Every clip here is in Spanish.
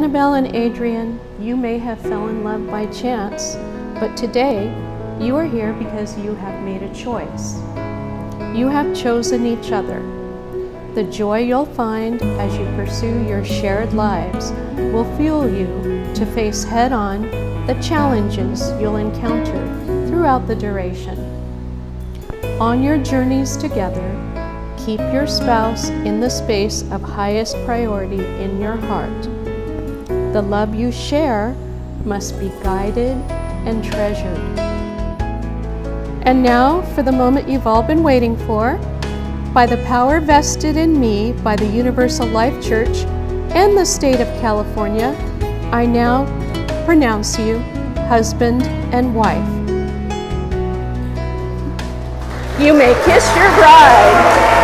Annabelle and Adrian, you may have fell in love by chance, but today you are here because you have made a choice. You have chosen each other. The joy you'll find as you pursue your shared lives will fuel you to face head on the challenges you'll encounter throughout the duration. On your journeys together, keep your spouse in the space of highest priority in your heart. The love you share must be guided and treasured. And now for the moment you've all been waiting for. By the power vested in me by the Universal Life Church and the state of California, I now pronounce you husband and wife. You may kiss your bride.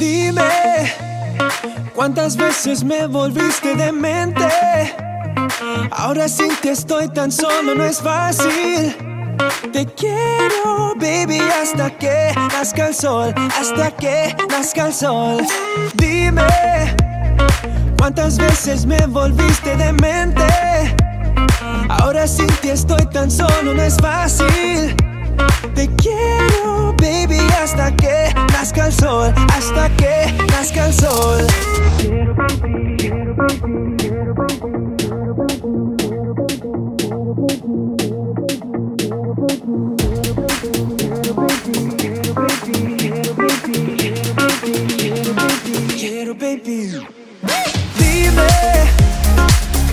Dime, ¿cuántas veces me volviste demente? Ahora sin ti estoy tan solo, no es fácil. Te quiero, baby, hasta que nazca el sol, hasta que nazca el sol. Dime, ¿cuántas veces me volviste demente? Ahora sin ti estoy tan solo, no es fácil. Te quiero, baby, hasta que hasta que nazca el sol. Quiero, baby. Dime,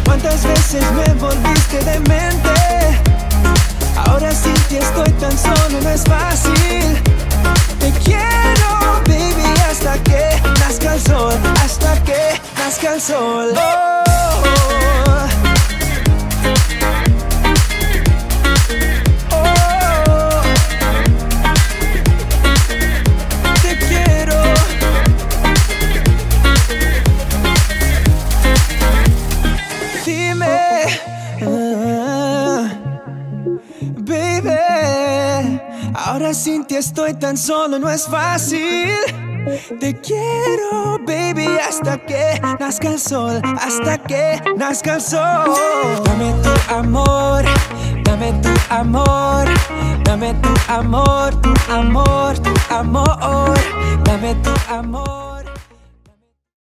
¿cuántas veces me volviste demente? Ahora sin ti estoy tan solo, no es fácil. Que nazca el sol. Oh, oh, te quiero. Dime, ah, baby, ahora sin ti estoy tan solo, no es fácil. Te quiero, baby, hasta que nazca el sol, hasta que nazca el sol. Dame tu amor, dame tu amor, dame tu amor, tu amor, tu amor, dame tu amor.